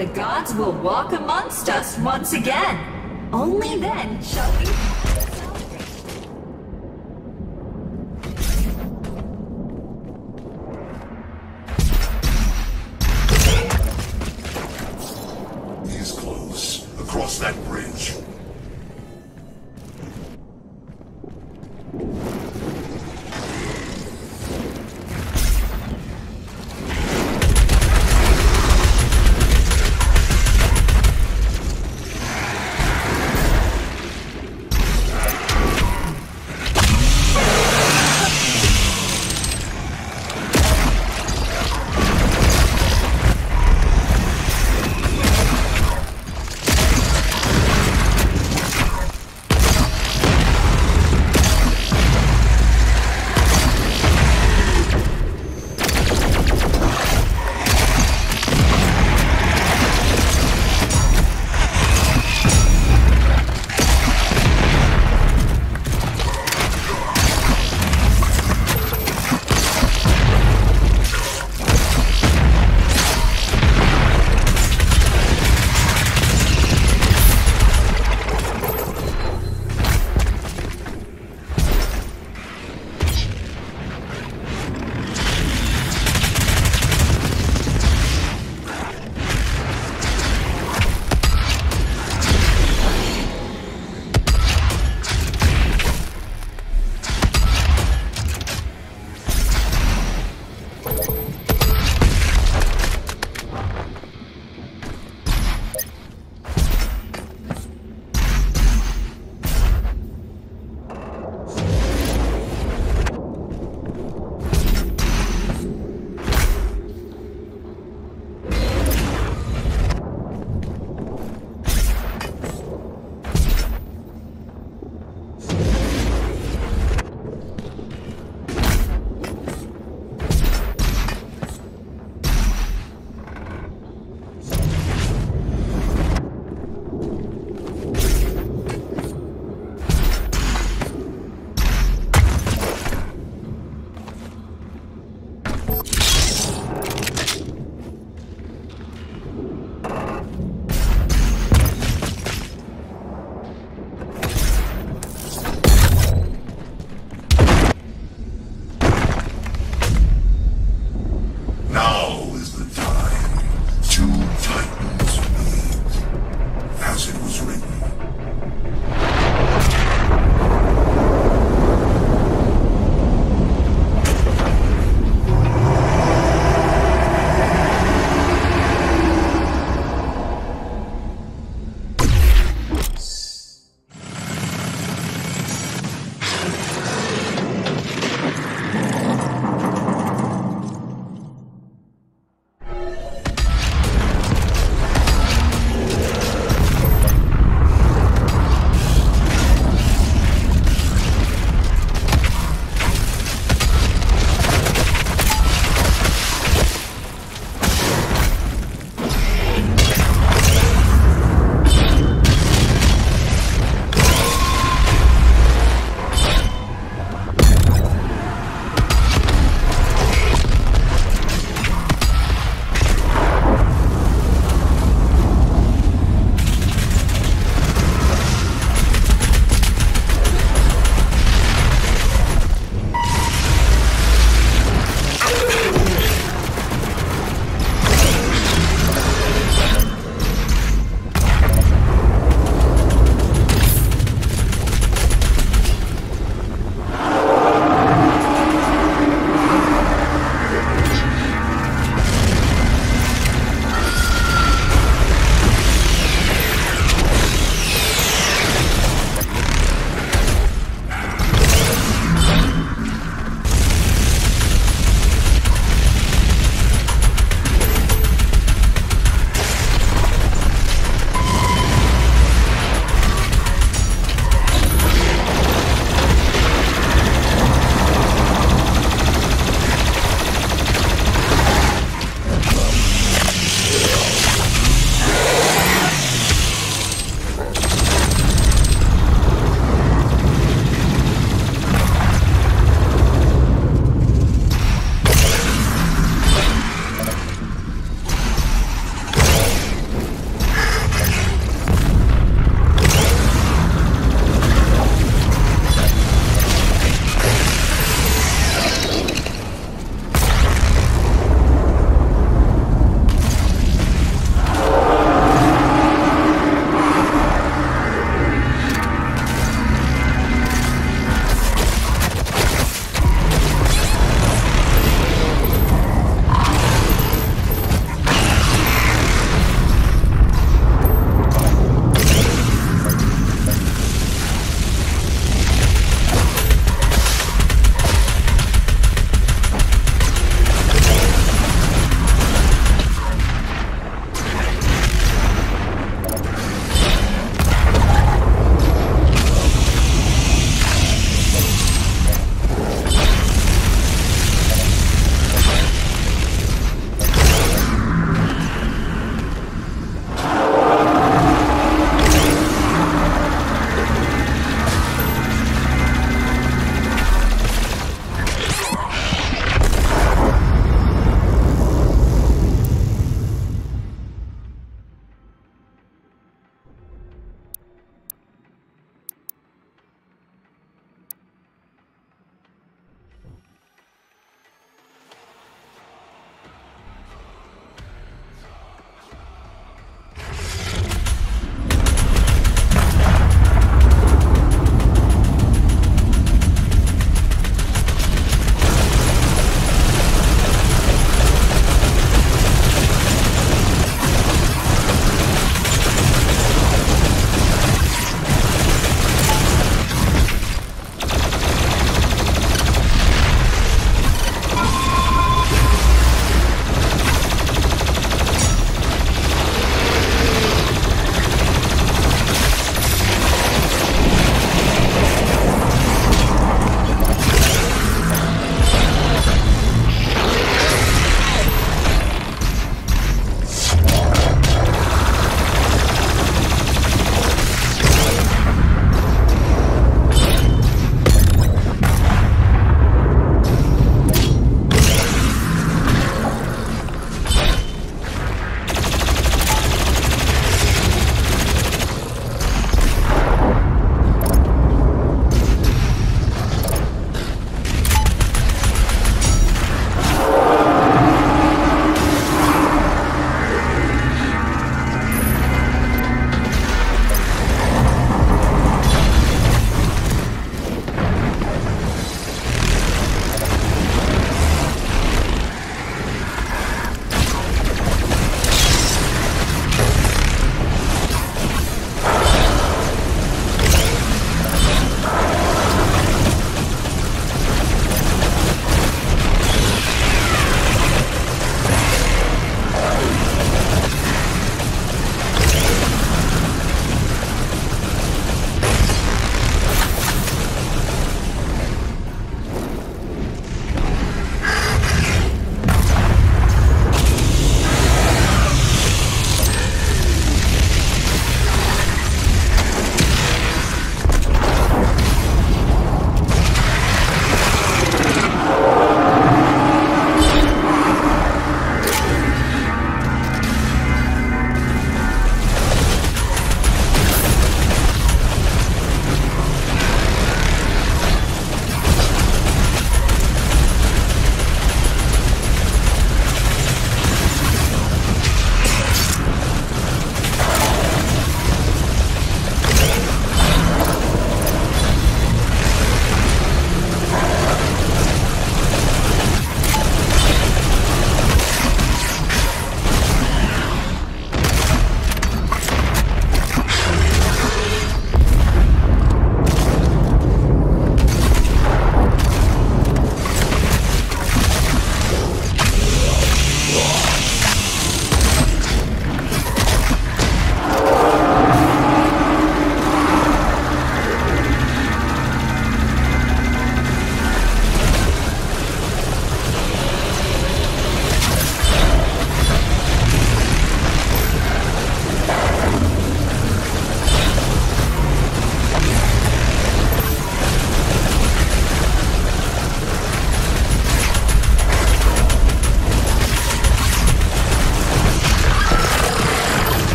the gods will walk amongst us once again. Only then shall we